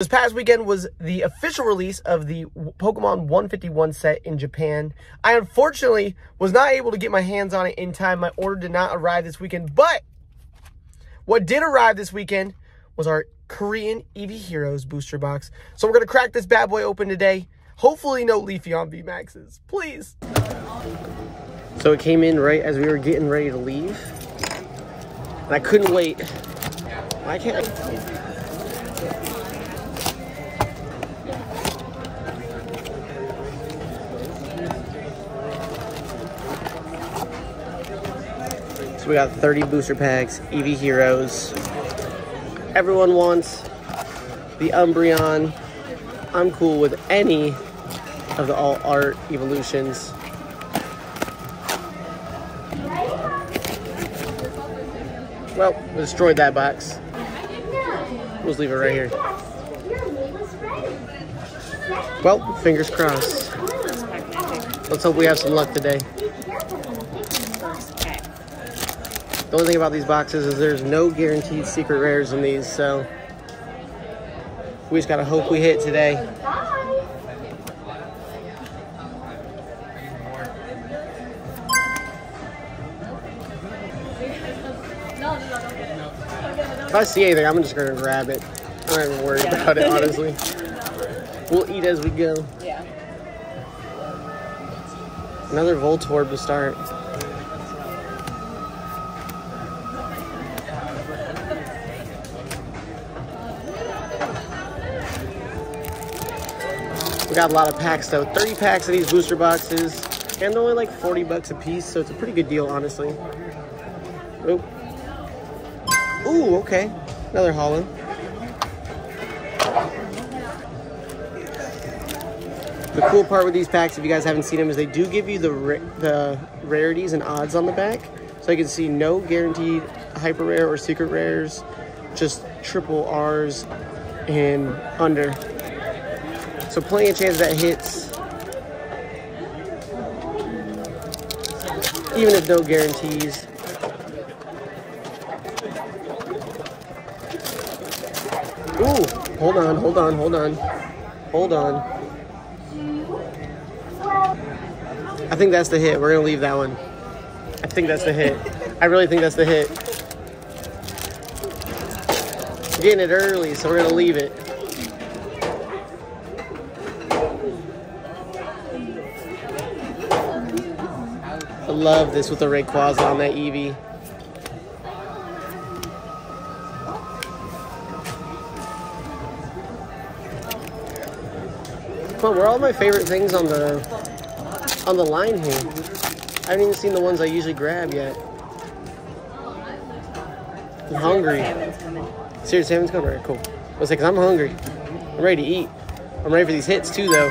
This past weekend was the official release of the Pokemon 151 set in Japan. I unfortunately was not able to get my hands on it in time. My order did not arrive this weekend, but what did arrive this weekend was our Korean Eevee Heroes booster box. So we're going to crack this bad boy open today. Hopefully no Leafy Leafeon VMAXs. Please. So it came in right as we were getting ready to leave. And I couldn't wait. I can't... we got 30 booster packs, Eevee Heroes. Everyone wants the Umbreon. I'm cool with any of the all art evolutions. Well, we destroyed that box. We'll just leave it right here. Well, fingers crossed. Let's hope we have some luck today. The only thing about these boxes is there's no guaranteed secret rares in these, so we just gotta hope we hit today. If I see anything, I'm just gonna grab it. I'm not even worried about it, honestly. We'll eat as we go. Yeah. Another Voltorb to start. Got a lot of packs though. 30 packs of these booster boxes. And they're only like 40 bucks a piece, so it's a pretty good deal, honestly. Oop. Ooh, okay. Another holo. The cool part with these packs, if you guys haven't seen them, is they do give you the ra the rarities and odds on the back. So you can see no guaranteed hyper rare or secret rares, just triple R's and under. So plenty of chance that hits. Even if no guarantees. Ooh, hold on, hold on, hold on. Hold on. I think that's the hit. We're gonna leave that one. I think that's the hit. I really think that's the hit. Getting it early, so we're gonna leave it. Love this with the Rayquaza on that Eevee. Come on, where are all my favorite things on the on the line here? I haven't even seen the ones I usually grab yet. I'm hungry. Serious salmon's coming? Alright, cool. I was like, I'm hungry. I'm ready to eat. I'm ready for these hits too, though.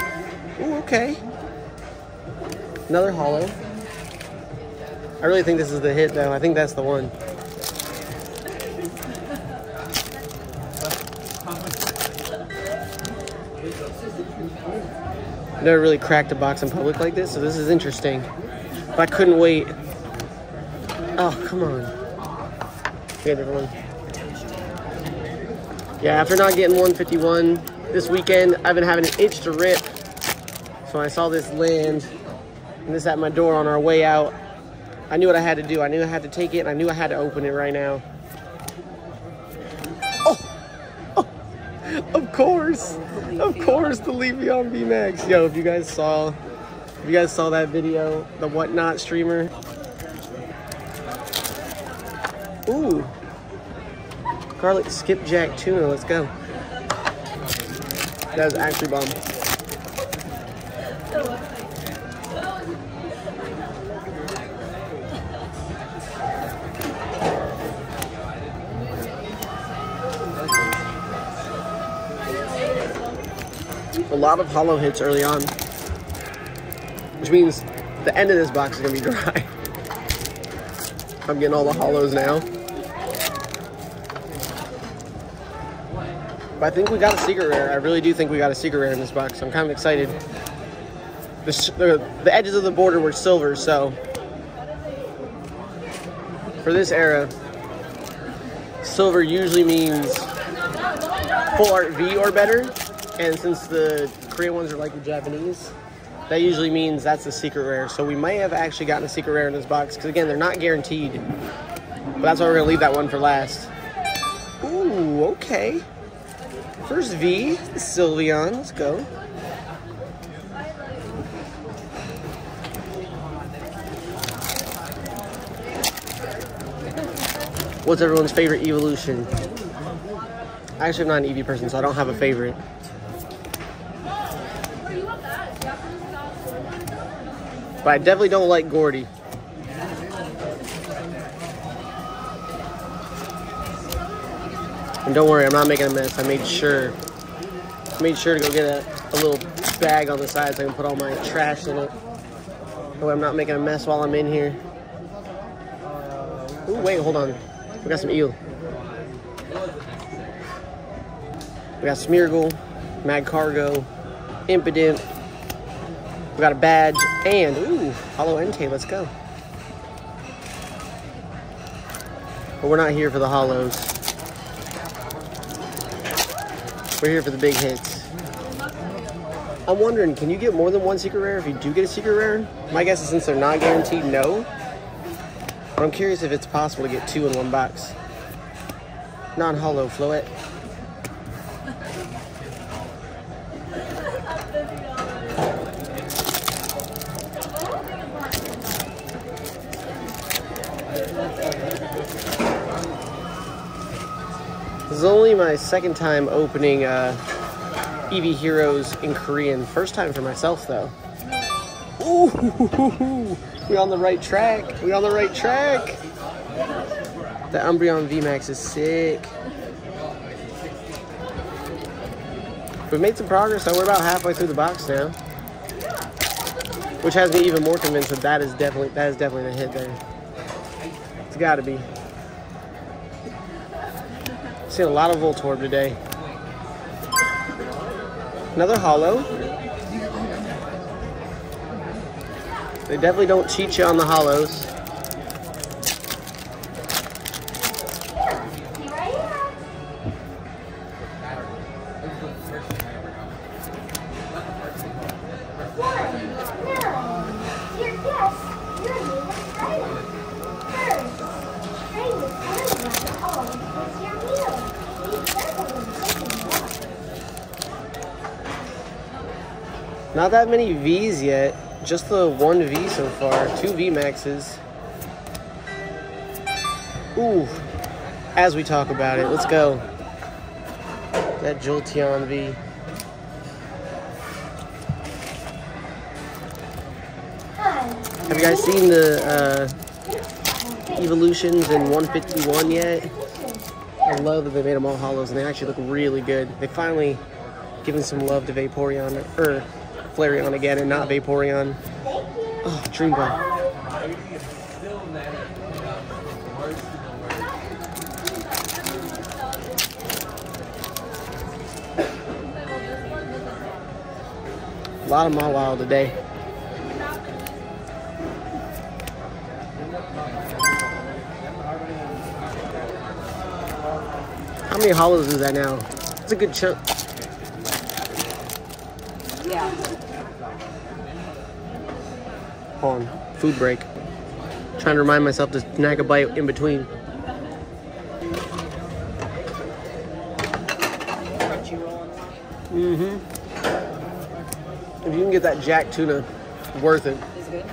Ooh, okay. Another holo. I really think this is the hit, though. I think that's the one. Never really cracked a box in public like this, so this is interesting. But I couldn't wait. Oh, come on. Get everyone. Yeah, after not getting 151 this weekend, I've been having an itch to rip. So I saw this land and this at my door on our way out. I knew what I had to do. I knew I had to take it and I knew I had to open it right now. Oh! oh. Of course! Of course, the Leafeon VMAX. Yo, if you guys saw, if you guys saw that video, the Whatnot streamer. Ooh. Garlic skipjack tuna, let's go. That was actually bomb. Lot of holo hits early on. Which means the end of this box is gonna be dry. I'm getting all the holos now. But I think we got a secret rare. I really do think we got a secret rare in this box. I'm kind of excited. The, the, the edges of the border were silver, so for this era, silver usually means full art V or better. And since the Korean ones are like the Japanese, that usually means that's a secret rare. So we may have actually gotten a secret rare in this box because again, they're not guaranteed. But that's why we're gonna leave that one for last. Ooh, okay. First V, Sylveon, let's go. What's everyone's favorite evolution? I Actually, I'm not an Eevee person, so I don't have a favorite. But I definitely don't like Gordy. And don't worry, I'm not making a mess. I made sure, made sure to go get a, a little bag on the side so I can put all my trash in it. I'm not making a mess while I'm in here. Ooh, wait, hold on. We got some eel. We got Smeargle, Magcargo, Impidimp. We got a badge and, ooh, Holo Entei, let's go. But we're not here for the holos. We're here for the big hits. I'm wondering, can you get more than one secret rare if you do get a secret rare? My guess is since they're not guaranteed, no. But I'm curious if it's possible to get two in one box. Non-holo Floette. My second time opening uh, Eevee Heroes in Korean. First time for myself, though. Ooh, we on the right track. We on the right track. The Umbreon VMAX is sick. We've made some progress, though. We're about halfway through the box now. Which has me even more convinced that that is definitely, that is definitely the hit there. It's gotta be. Seen a lot of Voltorb today. Another holo. They definitely don't cheat you on the holos. Not that many V's yet. Just the one V so far. Two V maxes. Ooh. As we talk about it, let's go. That Jolteon V. Have you guys seen the uh, evolutions in 151 yet? I love that they made them all holos and they actually look really good. They finally given some love to Vaporeon, or Flareon again and not Vaporeon. Oh, Dream Ball. A lot of Mawile today. How many holos is that now? It's a good chunk. Hold on. Food break. Trying to remind myself to snag a bite in between. Mm-hmm. If you can get that jack tuna, worth it. Is good.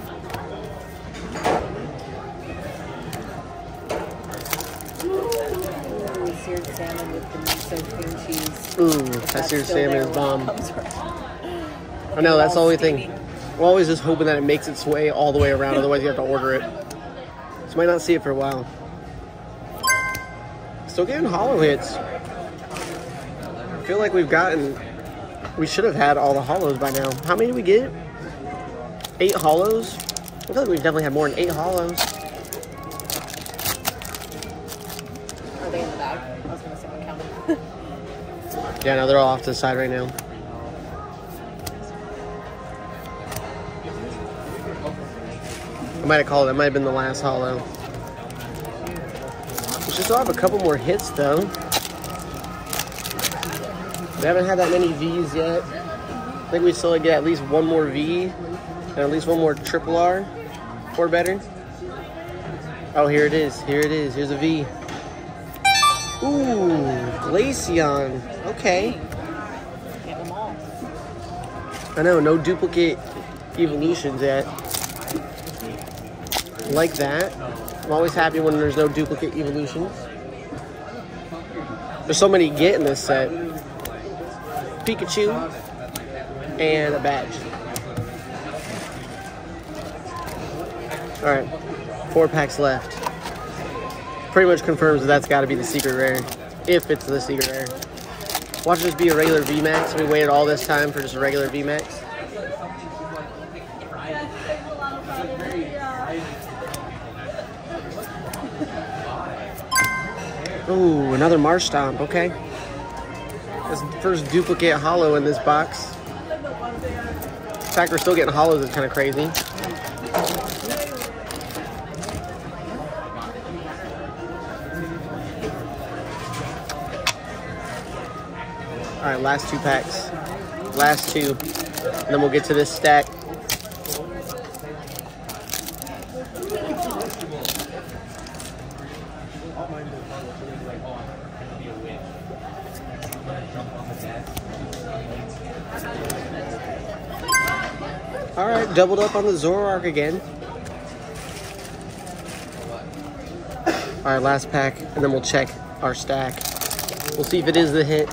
Ooh, seared salmon with the miso cream cheese. Ooh, that seared salmon is bomb. I know, that's the All only thing. We're always just hoping that it makes its way all the way around, otherwise you have to order it. So might not see it for a while. Still getting holo hits. I feel like we've gotten, we should have had all the holos by now. How many did we get? Eight holos? I feel like we've definitely had more than eight holos. Are they in the bag? I was gonna say we counted. Yeah, no, they're all off to the side right now. I might have called it. That might have been the last holo. We should still have a couple more hits, though. We haven't had that many V's yet. I think we still get at least one more V and at least one more triple R or better. Oh, here it is. Here it is. Here's a V. Ooh, Glaceon. Okay. I know, no duplicate evolutions yet. Like that. I'm always happy when there's no duplicate evolutions. There's so many get in this set. Pikachu and a badge. Alright, four packs left. Pretty much confirms that that's got to be the secret rare. If it's the secret rare. Watch this be a regular VMAX. We waited all this time for just a regular VMAX. Ooh, another Marshtomp. Okay. This first duplicate holo in this box. The fact we're still getting holos is kind of crazy. All right, last two packs. Last two. And then we'll get to this stack. All right, doubled up on the Zoroark again. All right, last pack, and then we'll check our stack. We'll see if it is the hit.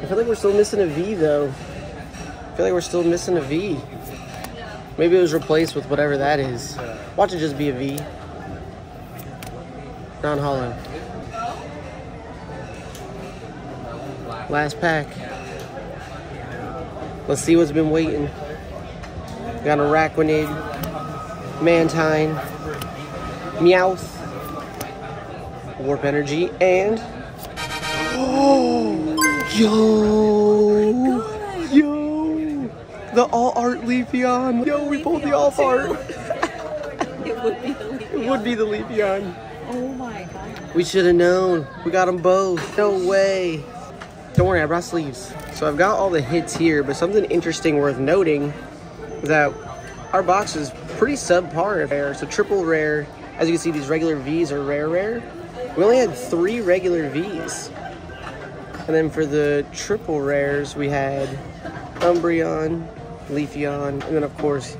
I feel like we're still missing a V though. I feel like we're still missing a V. Maybe it was replaced with whatever that is. Watch it just be a V. Non-holo. Last pack. Let's see what's been waiting. Got a Araquanid, Mantine, Meowth, Warp Energy, and yo, yo, the all art Leafeon. Yo, we pulled the all art. It would be the It would be the Leafeon. Oh my god. We should have known. We got them both. No way. Don't worry, I brought sleeves. So I've got all the hits here, but something interesting worth noting is that our box is pretty subpar rare. So triple rare, as you can see, these regular Vs are rare rare. We only had three regular Vs. And then for the triple rares, we had Umbreon, Leafeon, and then of course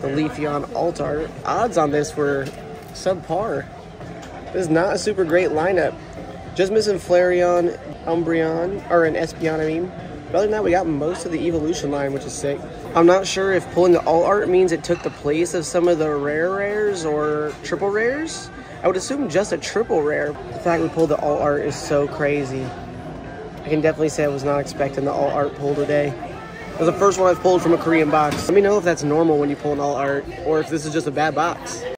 the Leafeon Altar. Odds on this were subpar. This is not a super great lineup. Just missing Flareon, Umbreon, or an Espeon, I mean. But other than that, we got most of the evolution line, which is sick. I'm not sure if pulling the all art means it took the place of some of the rare rares or triple rares. I would assume just a triple rare. The fact we pulled the all art is so crazy. I can definitely say I was not expecting the all art pull today. It was the first one I've pulled from a Korean box. Let me know if that's normal when you pull an all art or if this is just a bad box.